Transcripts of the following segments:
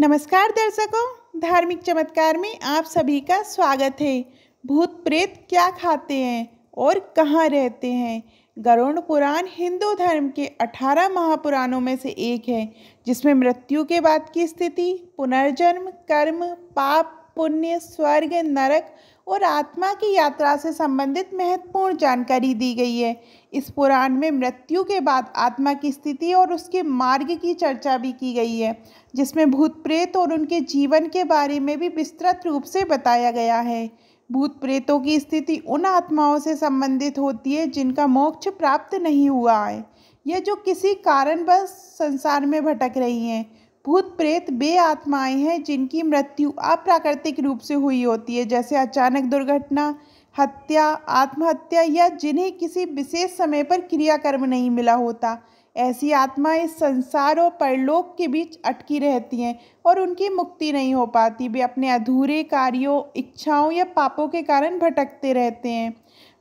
नमस्कार दर्शकों, धार्मिक चमत्कार में आप सभी का स्वागत है। भूत प्रेत क्या खाते हैं और कहाँ रहते हैं? गरुण पुराण हिंदू धर्म के अठारह महापुराणों में से एक है, जिसमें मृत्यु के बाद की स्थिति, पुनर्जन्म, कर्म, पाप, पुण्य, स्वर्ग, नरक और आत्मा की यात्रा से संबंधित महत्वपूर्ण जानकारी दी गई है। इस पुराण में मृत्यु के बाद आत्मा की स्थिति और उसके मार्ग की चर्चा भी की गई है, जिसमें भूत प्रेत और उनके जीवन के बारे में भी विस्तृत रूप से बताया गया है। भूत प्रेतों की स्थिति उन आत्माओं से संबंधित होती है जिनका मोक्ष प्राप्त नहीं हुआ है। या जो किसी कारणवश संसार में भटक रही हैं भूत प्रेत बे आत्माएँ हैं जिनकी मृत्यु अप्राकृतिक रूप से हुई होती है, जैसे अचानक दुर्घटना, हत्या, आत्महत्या या जिन्हें किसी विशेष समय पर क्रियाकर्म नहीं मिला होता। ऐसी आत्माएँ संसार और परलोक के बीच अटकी रहती हैं और उनकी मुक्ति नहीं हो पाती। वे अपने अधूरे कार्यों, इच्छाओं या पापों के कारण भटकते रहते हैं।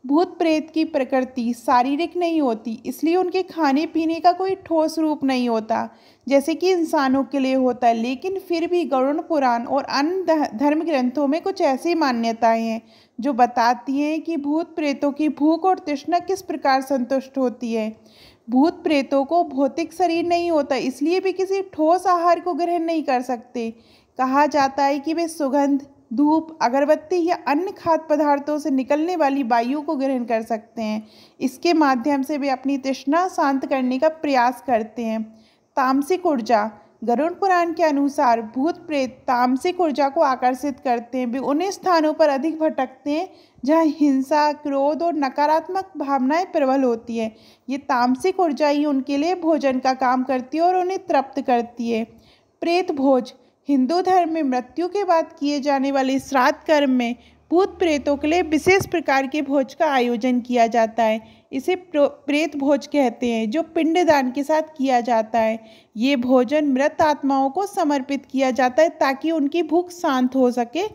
भूत प्रेत की प्रकृति शारीरिक नहीं होती, इसलिए उनके खाने पीने का कोई ठोस रूप नहीं होता। जैसे कि इंसानों के लिए होता है, लेकिन फिर भी गरुण पुराण और अन्य धर्म ग्रंथों में कुछ ऐसी मान्यताएँ हैं, जो बताती हैं कि भूत प्रेतों की भूख और तृष्णा किस प्रकार संतुष्ट होती है। भूत प्रेतों को भौतिक शरीर नहीं होता, इसलिए भी किसी ठोस आहार को ग्रहण नहीं कर सकते। कहा जाता है कि वे सुगंध धूप, अगरबत्ती या अन्य खाद्य पदार्थों से निकलने वाली वायु को ग्रहण कर सकते हैं। इसके माध्यम से वे अपनी तृष्णा शांत करने का प्रयास करते हैं। तामसिक ऊर्जा, गरुण पुराण के अनुसार भूत प्रेत तामसिक ऊर्जा को आकर्षित करते हैं। वे उन्हीं स्थानों पर अधिक भटकते हैं, जहाँ हिंसा, क्रोध और नकारात्मक भावनाएँ प्रबल होती है। ये तामसिक ऊर्जा ही उनके लिए भोजन का काम करती है और उन्हें तृप्त करती है। प्रेत भोज हिंदू धर्म में मृत्यु के बाद किए जाने वाले श्राद्ध कर्म में भूत प्रेतों के लिए विशेष प्रकार के भोज का आयोजन किया जाता है। इसे प्रेत भोज कहते हैं, जो पिंडदान के साथ किया जाता है। ये भोजन मृत आत्माओं को समर्पित किया जाता है ताकि उनकी भूख शांत हो सके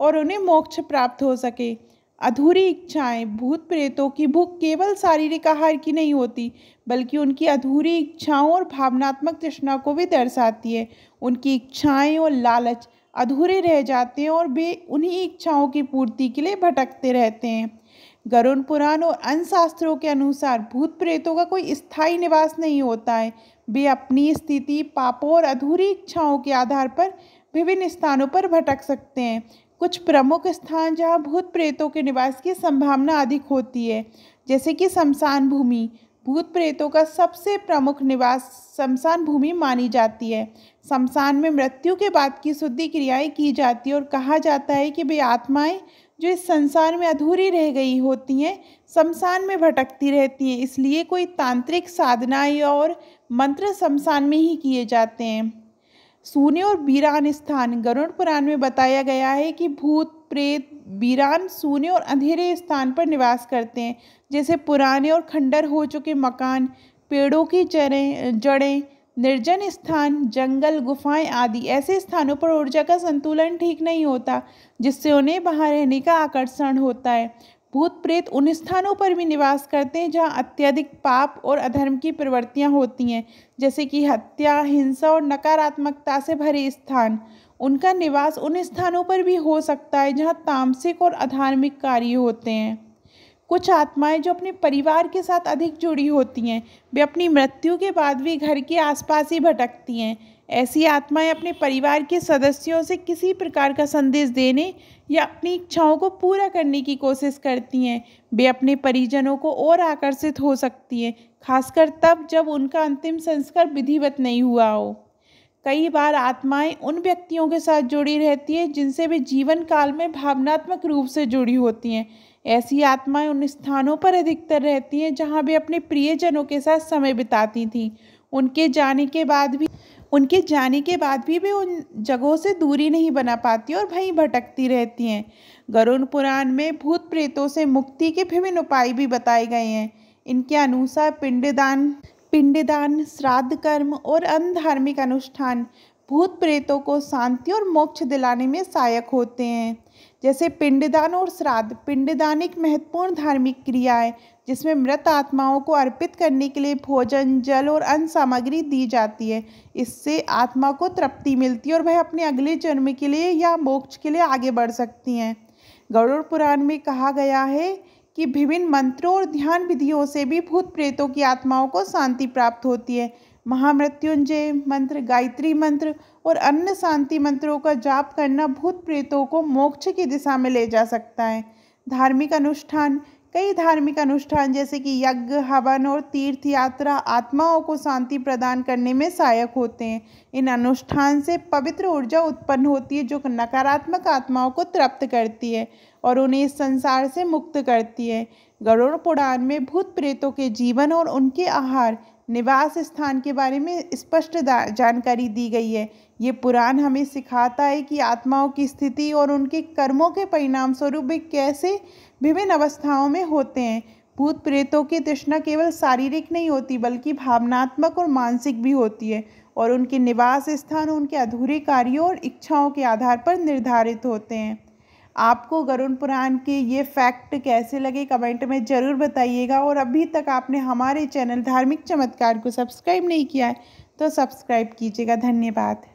और उन्हें मोक्ष प्राप्त हो सके। अधूरी इच्छाएँ, भूत प्रेतों की भूख केवल शारीरिक आहार की नहीं होती, बल्कि उनकी अधूरी इच्छाओं और भावनात्मक तृष्णा को भी दर्शाती है। उनकी इच्छाएँ और लालच अधूरे रह जाते हैं और वे उन्हीं इच्छाओं की पूर्ति के लिए भटकते रहते हैं। गरुण पुराण और अन्य शास्त्रों के अनुसार भूत प्रेतों का कोई स्थायी निवास नहीं होता है। वे अपनी स्थिति, पापों और अधूरी इच्छाओं के आधार पर विभिन्न स्थानों पर भटक सकते हैं। कुछ प्रमुख स्थान जहाँ भूत प्रेतों के निवास की संभावना अधिक होती है, जैसे कि शमशान भूमि। भूत प्रेतों का सबसे प्रमुख निवास शमशान भूमि मानी जाती है। शमशान में मृत्यु के बाद की शुद्धि क्रियाएँ की जाती है और कहा जाता है कि वे आत्माएँ जो इस संसार में अधूरी रह गई होती हैं, शमशान में भटकती रहती हैं। इसलिए कोई तांत्रिक साधनाएँ और मंत्र शमशान में ही किए जाते हैं। सूने और बीरान स्थान। गरुड़ पुराण में बताया गया है कि भूत, प्रेत बीरान सूने और अंधेरे स्थान पर निवास करते हैं। जैसे पुराने और खंडर हो चुके मकान, पेड़ों की जड़ें जड़ें, निर्जन स्थान, जंगल, गुफाएँ आदि। ऐसे स्थानों पर ऊर्जा का संतुलन ठीक नहीं होता, जिससे उन्हें वहाँ रहने का आकर्षण होता है। भूत प्रेत उन स्थानों पर भी निवास करते हैं जहाँ अत्यधिक पाप और अधर्म की प्रवृत्तियाँ होती हैं, जैसे कि हत्या, हिंसा और नकारात्मकता से भरे स्थान। उनका निवास उन स्थानों पर भी हो सकता है जहाँ तामसिक और अधार्मिक कार्य होते हैं। कुछ आत्माएँ जो अपने परिवार के साथ अधिक जुड़ी होती हैं, वे अपनी मृत्यु के बाद भी घर के आसपास ही भटकती हैं। ऐसी आत्माएँ अपने परिवार के सदस्यों से किसी प्रकार का संदेश देने या अपनी इच्छाओं को पूरा करने की कोशिश करती हैं। वे अपने परिजनों को और आकर्षित हो सकती हैं, खासकर तब जब उनका अंतिम संस्कार विधिवत नहीं हुआ हो। कई बार आत्माएँ उन व्यक्तियों के साथ जुड़ी रहती हैं जिनसे वे जीवन काल में भावनात्मक रूप से जुड़ी होती हैं। ऐसी आत्माएँ उन स्थानों पर अधिकतर रहती हैं जहाँ वे अपने प्रियजनों के साथ समय बिताती थीं। उनके जाने के बाद भी, उनके जाने के बाद भी वे उन जगहों से दूरी नहीं बना पाती और वहीं भटकती रहती हैं। गरुण पुराण में भूत प्रेतों से मुक्ति के विभिन्न उपाय भी बताए गए हैं। इनके अनुसार पिंडदान पिंडदान, श्राद्ध कर्म और अन्य धार्मिक अनुष्ठान भूत प्रेतों को शांति और मोक्ष दिलाने में सहायक होते हैं। जैसे पिंडदान और श्राद्ध, पिंडदान एक महत्वपूर्ण धार्मिक क्रिया है जिसमें मृत आत्माओं को अर्पित करने के लिए भोजन, जल और अन्य सामग्री दी जाती है। इससे आत्मा को तृप्ति मिलती है और वह अपने अगले जन्म के लिए या मोक्ष के लिए आगे बढ़ सकती हैं। गरुड़ पुराण में कहा गया है कि विभिन्न मंत्रों और ध्यान विधियों से भी भूत प्रेतों की आत्माओं को शांति प्राप्त होती है। महामृत्युंजय मंत्र, गायत्री मंत्र और अन्य शांति मंत्रों का जाप करना भूत प्रेतों को मोक्ष की दिशा में ले जा सकता है। धार्मिक अनुष्ठान कई धार्मिक अनुष्ठान जैसे कि यज्ञ, हवन और तीर्थ यात्रा आत्माओं को शांति प्रदान करने में सहायक होते हैं। इन अनुष्ठान से पवित्र ऊर्जा उत्पन्न होती है, जो नकारात्मक आत्माओं को तृप्त करती है और उन्हें इस संसार से मुक्त करती है। गरुड़ पुराण में भूत प्रेतों के जीवन और उनके आहार निवास स्थान के बारे में स्पष्ट जानकारी दी गई है। ये पुराण हमें सिखाता है कि आत्माओं की स्थिति और उनके कर्मों के परिणाम स्वरूप वे कैसे विभिन्न अवस्थाओं में होते हैं। भूत प्रेतों की तृष्णा केवल शारीरिक नहीं होती, बल्कि भावनात्मक और मानसिक भी होती है और उनके निवास स्थान उनके अधूरे कार्यों और इच्छाओं के आधार पर निर्धारित होते हैं। आपको गरुण पुराण के ये फैक्ट कैसे लगे, कमेंट में ज़रूर बताइएगा। और अभी तक आपने हमारे चैनल धार्मिक चमत्कार को सब्सक्राइब नहीं किया है तो सब्सक्राइब कीजिएगा। धन्यवाद।